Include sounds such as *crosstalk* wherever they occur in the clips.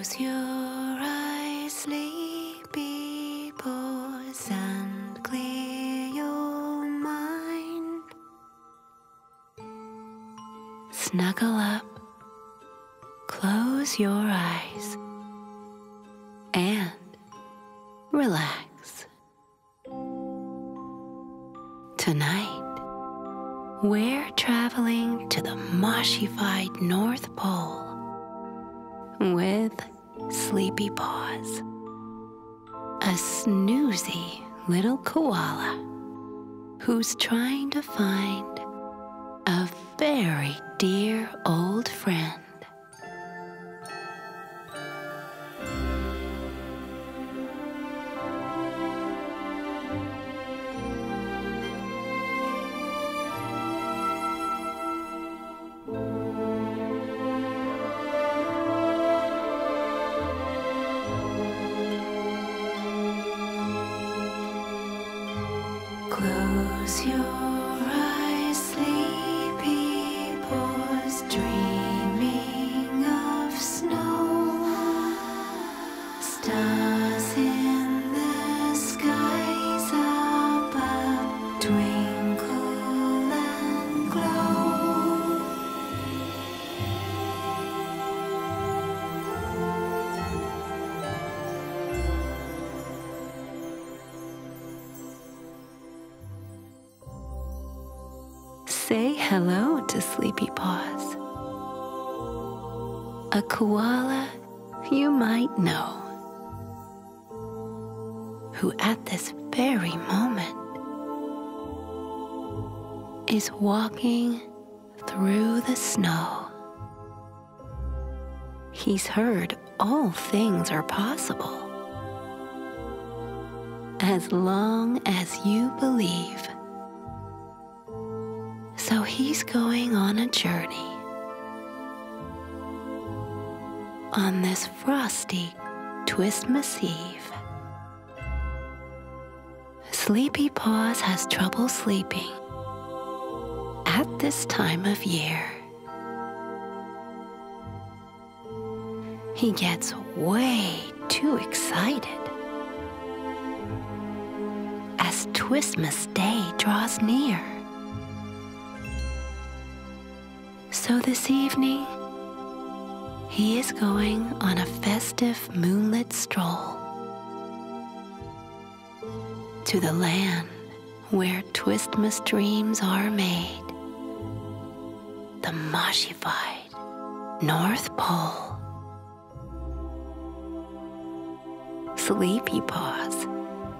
Close your eyes, sleepy boys, and clear your mind. Snuggle up, close your eyes, Sleepy Paws, a snoozy little koala who's trying to find a very dear old friend. Your hello to Sleepy Paws. A koala you might know, who at this very moment is walking through the snow. He's heard all things are possible as long as you believe. So he's going on a journey. On this frosty Twistmas Eve. Sleepy Paws has trouble sleeping at this time of year. He gets way too excited as Twistmas Day draws near. So this evening, he is going on a festive moonlit stroll to the land where Twistmas dreams are made, the moshified North Pole. Sleepy Paws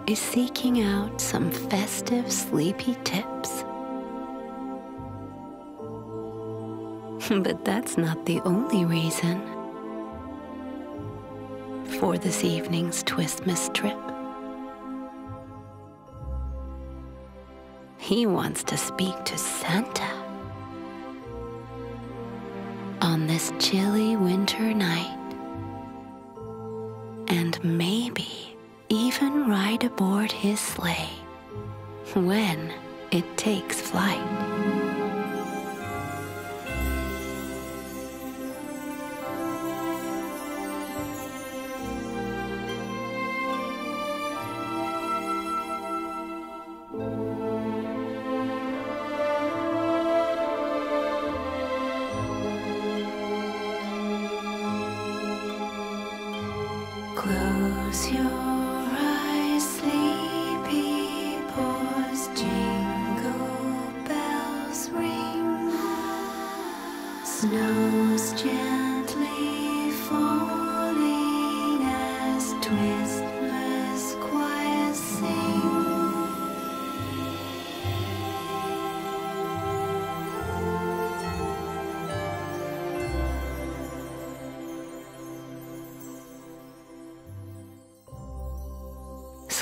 is seeking out some festive sleepy tips. *laughs* But that's not the only reason for this evening's Twistmas trip. He wants to speak to Santa. On this chilly winter night, and maybe even ride aboard his sleigh when it takes flight.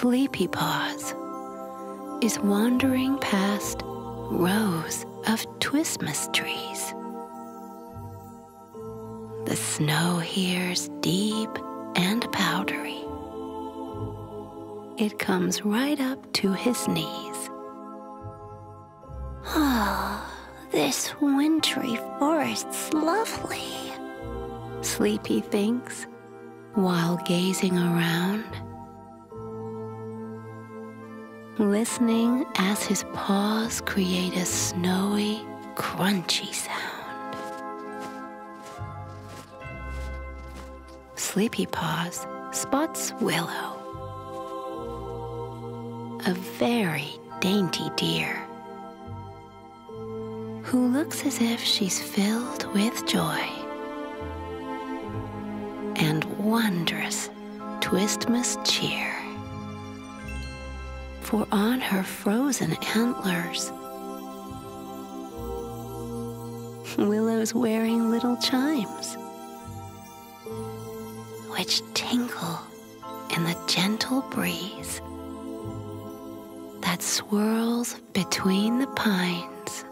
Sleepy Paws is wandering past rows of Twistmas trees. The snow here's deep and powdery. It comes right up to his knees. Ah, this wintry forest's lovely, Sleepy thinks while gazing around, listening as his paws create a snowy, crunchy sound. Sleepy Paws spots Willow, a very dainty deer who looks as if she's filled with joy and wondrous Twistmas cheer. For on her frozen antlers, Willow's wearing little chimes, which tinkle in the gentle breeze that swirls between the pines.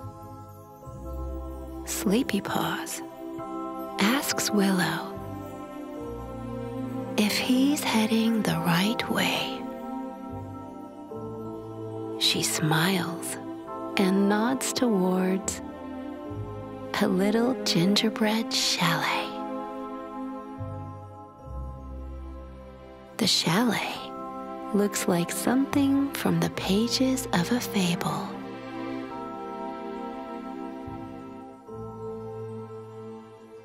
Sleepy Paws asks Willow if he's heading the right way. She smiles and nods towards a little gingerbread chalet. The chalet looks like something from the pages of a fable.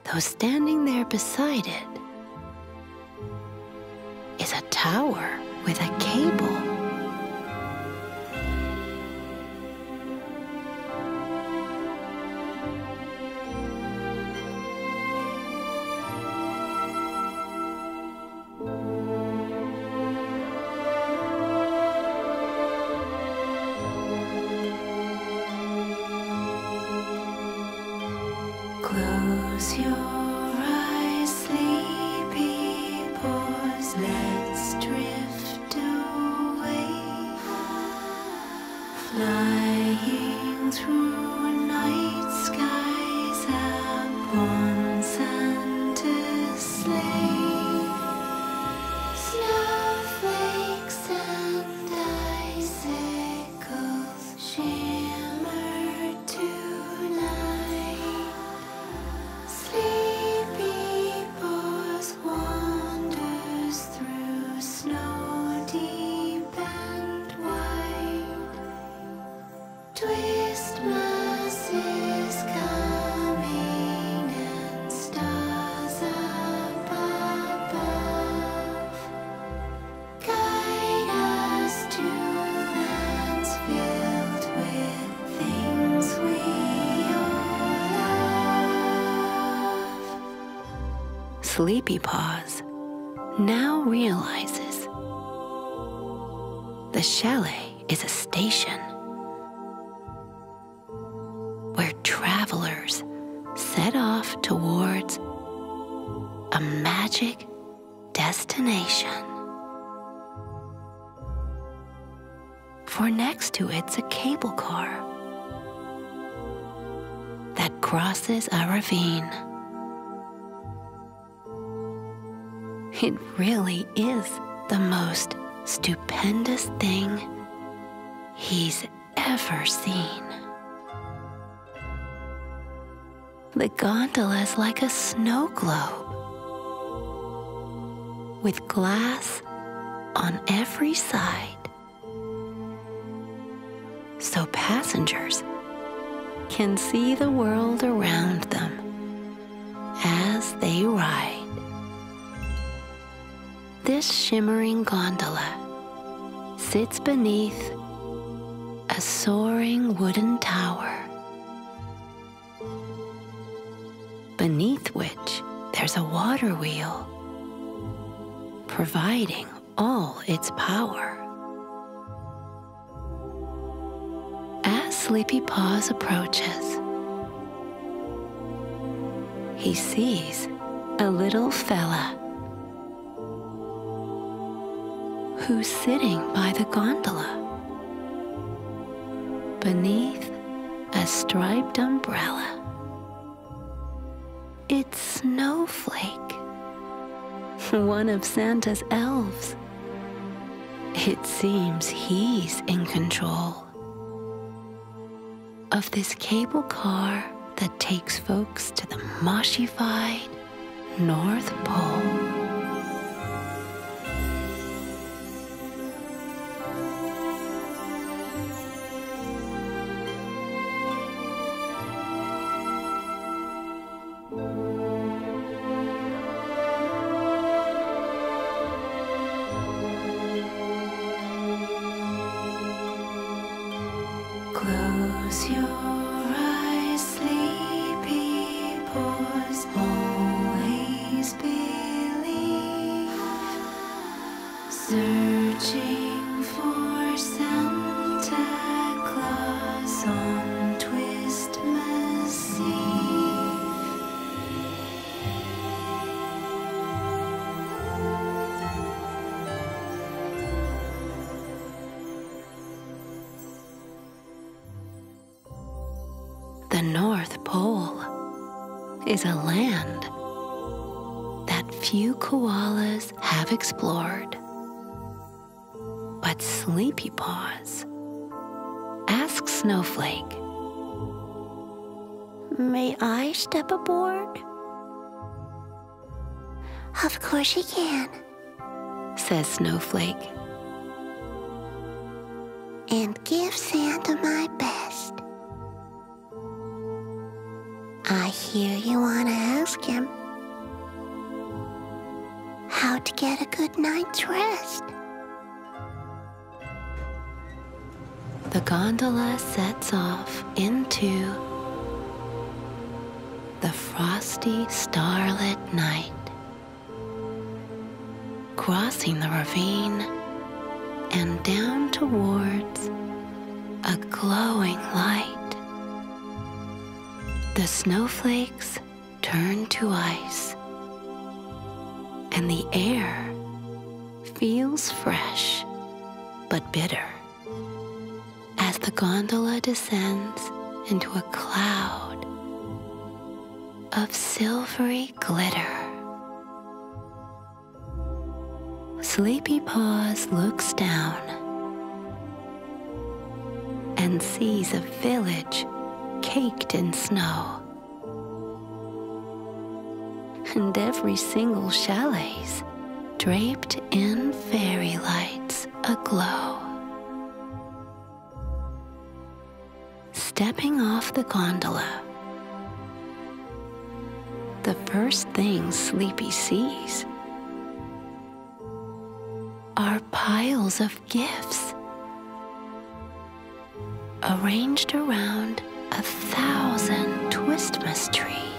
Though standing there beside it is a tower with a cable. Close your Sleepy Paws now realizes the chalet is a station where travelers set off towards a magic destination. For next to it's a cable car that crosses a ravine. It really is the most stupendous thing he's ever seen. The gondola is like a snow globe with glass on every side. So passengers can see the world around them This shimmering gondola sits beneath a soaring wooden tower, beneath which there's a water wheel, providing all its power. As Sleepy Paws approaches, he sees a little fella who's sitting by the gondola beneath a striped umbrella. It's Snowflake, *laughs* one of Santa's elves. It seems he's in control of this cable car that takes folks to the moshified North Pole. Is a land that few koalas have explored. But Sleepy Paws asks Snowflake, May I step aboard? Of course you can. says Snowflake. And give Santa my best. I hear you want to ask him how to get a good night's rest. The gondola sets off into the frosty, starlit night, crossing the ravine and down towards a glowing light. The snowflakes turn to ice, and the air feels fresh but bitter as the gondola descends into a cloud of silvery glitter. Sleepy Paws looks down and sees a village caked in snow. And every single chalet's draped in fairy lights aglow. Stepping off the gondola, the first thing Sleepy sees are piles of gifts arranged around a thousand twist trees.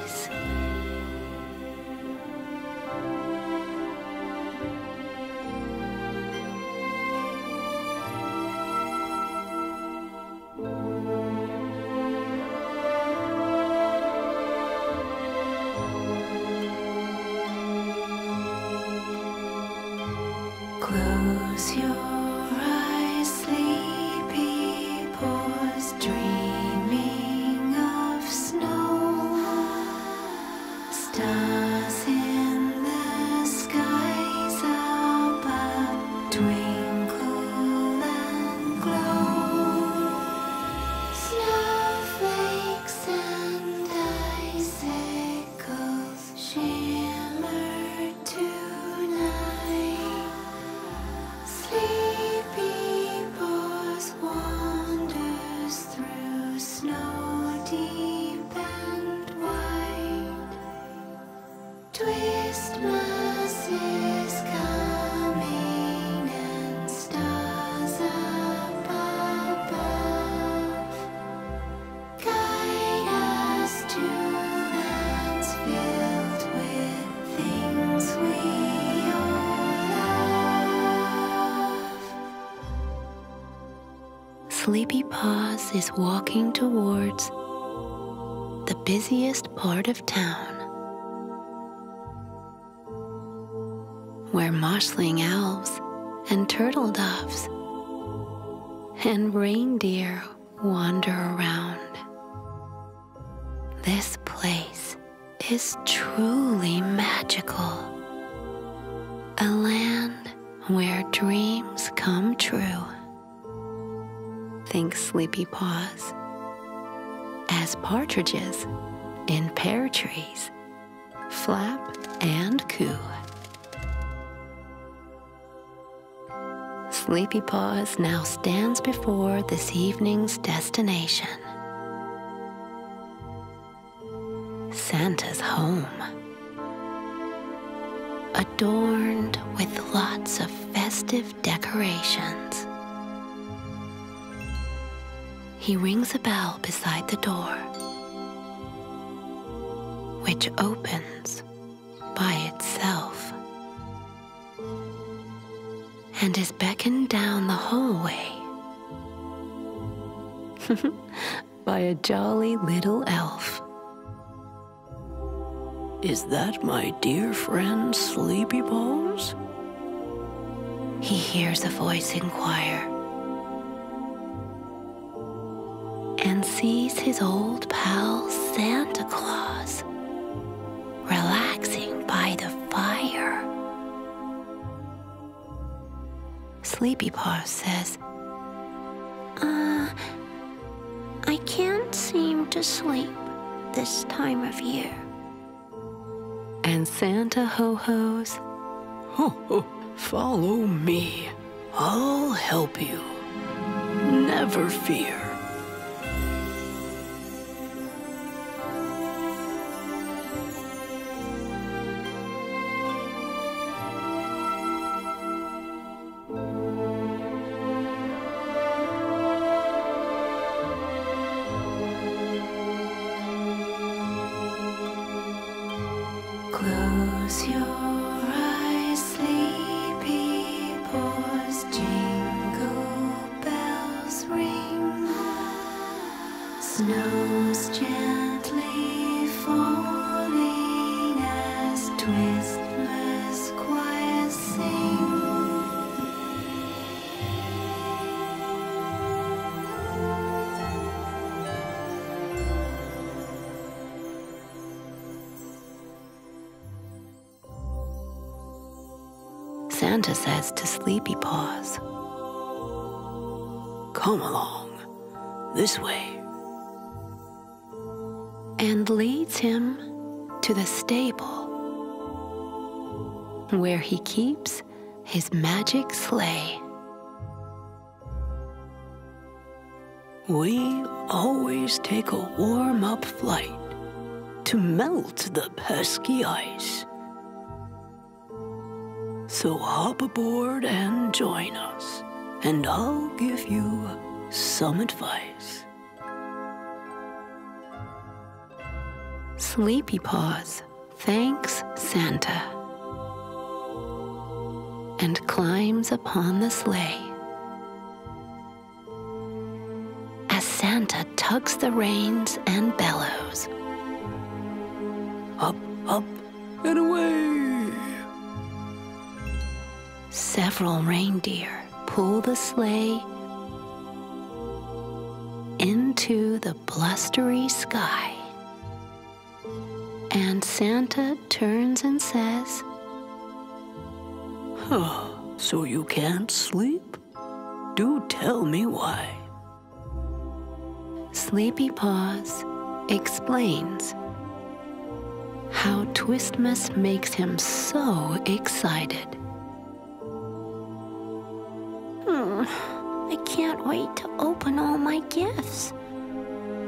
Sleepy Paws is walking towards the busiest part of town where moshling elves and turtle doves and reindeer wander around. This place is truly magical. A land where dreams come true. Thinks Sleepy Paws as partridges in pear trees flap and coo. Sleepy Paws now stands before this evening's destination Santa's home. Adorned with lots of festive decorations. He rings a bell beside the door, which opens by itself and is beckoned down the hallway *laughs* by a jolly little elf. Is that my dear friend Sleepy Paws? He hears a voice inquire his old pal Santa Claus relaxing by the fire. Sleepy Paws says, Uh, I can't seem to sleep this time of year. and Santa ho hos, oh, follow me. I'll help you. Never fear. Santa says to Sleepy Paws, Come along. This way. and leads him to the stable where he keeps his magic sleigh. We always take a warm up flight to melt the pesky ice. So hop aboard and join us, and I'll give you some advice. Sleepy Paws thanks Santa and climbs upon the sleigh. As Santa tugs the reins and bellows, Up, up, and away! Several reindeer pull the sleigh into the blustery sky. And Santa turns and says, So you can't sleep? Do tell me why. Sleepy Paws explains how Twistmas makes him so excited. I can't wait to open all my gifts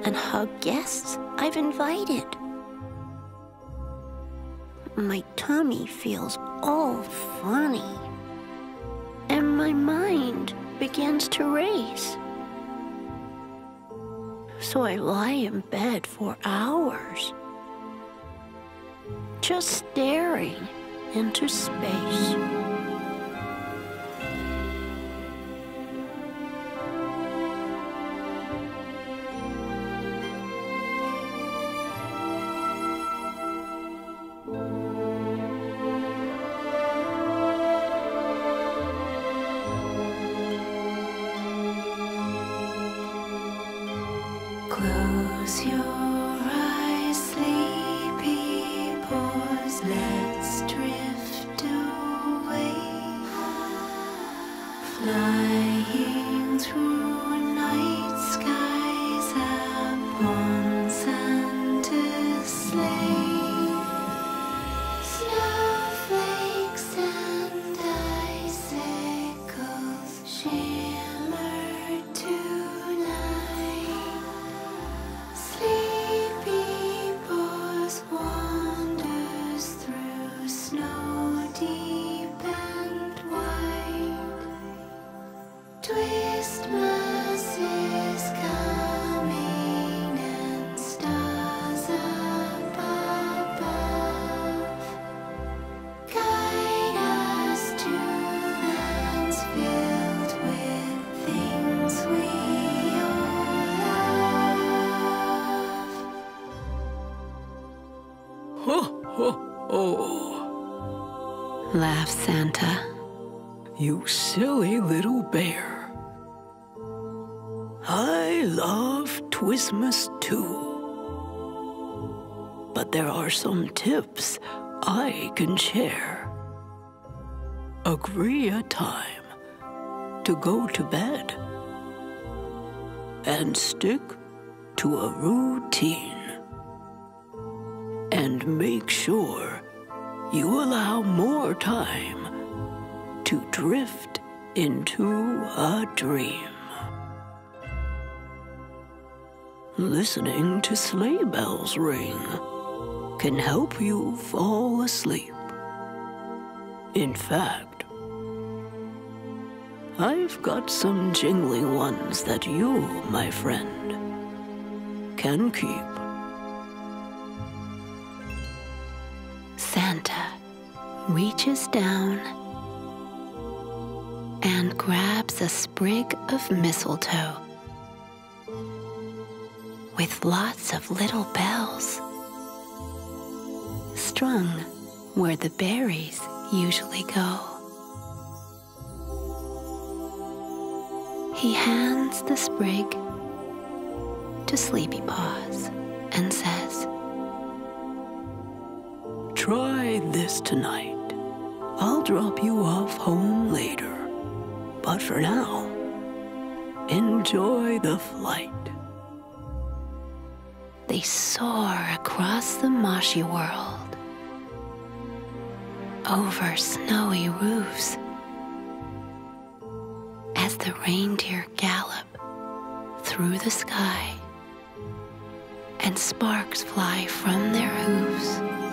and hug guests I've invited. My tummy feels all funny, and my mind begins to race. So I lie in bed for hours, just staring into space. You silly little bear. I love Twismas too. But there are some tips I can share. Agree a time to go to bed and stick to a routine. And make sure you allow more time to drift into a dream. Listening to sleigh bells ring can help you fall asleep. In fact, I've got some jingling ones that you, my friend, can keep. Santa reaches down and grabs a sprig of mistletoe with lots of little bells strung where the berries usually go. He hands the sprig to Sleepy Paws and says, Try this tonight. I'll drop you off home later. But for now, enjoy the flight. They soar across the moshy world, over snowy roofs, as the reindeer gallop through the sky and sparks fly from their hooves.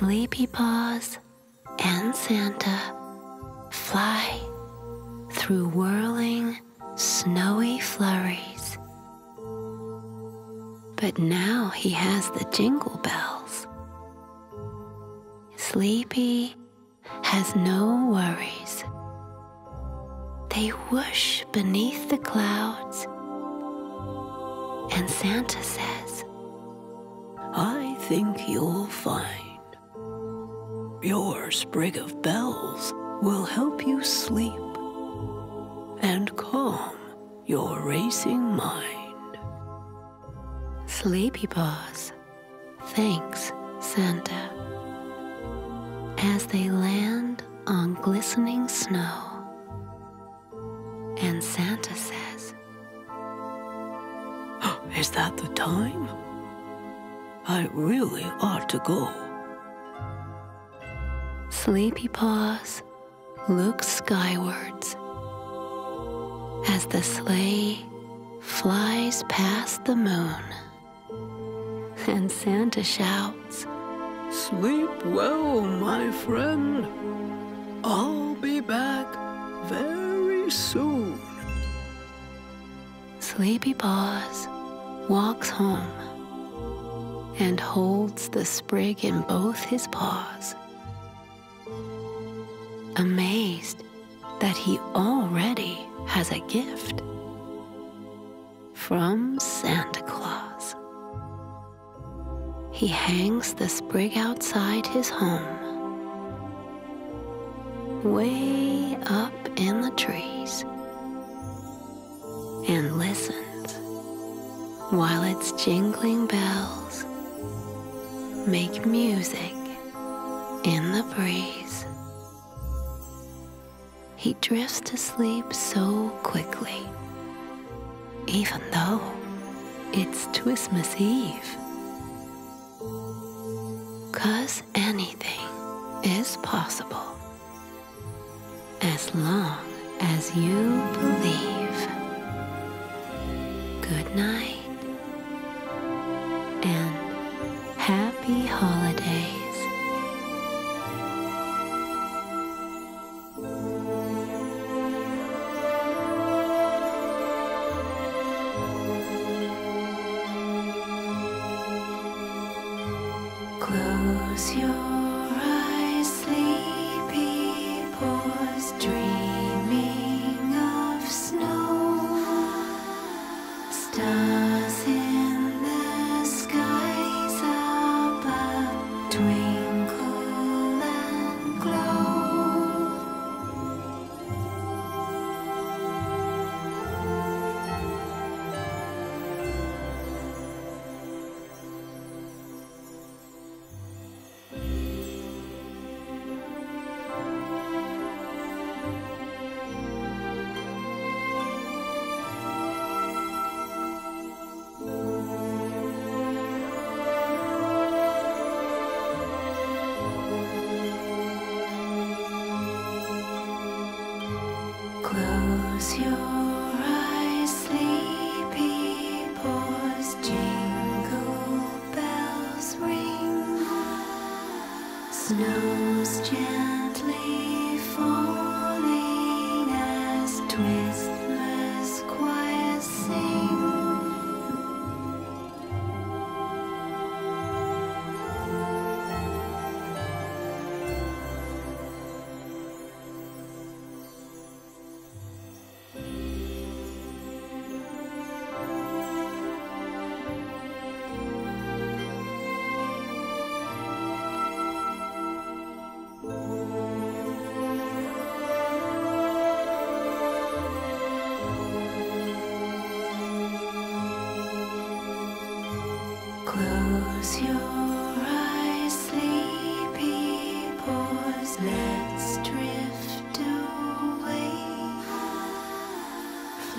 Sleepy Paws and Santa fly through whirling, snowy flurries. But now he has the jingle bells. Sleepy has no worries. They whoosh beneath the clouds, and Santa says, I think you'll find your sprig of bells will help you sleep and calm your racing mind. Sleepy Paws thanks Santa as they land on glistening snow. And Santa says, *gasps* Is that the time? I really ought to go. Sleepy Paws looks skywards as the sleigh flies past the moon. And Santa shouts, Sleep well, my friend. I'll be back very soon. Sleepy Paws walks home and holds the sprig in both his paws, he already has a gift from Santa Claus. He hangs the sprig outside his home, way up in the trees, and listens while its jingling bells make music in the breeze. He drifts to sleep so quickly, even though It's Twistmas Eve. Close Snow's gently falling as Twistmas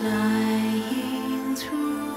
flying through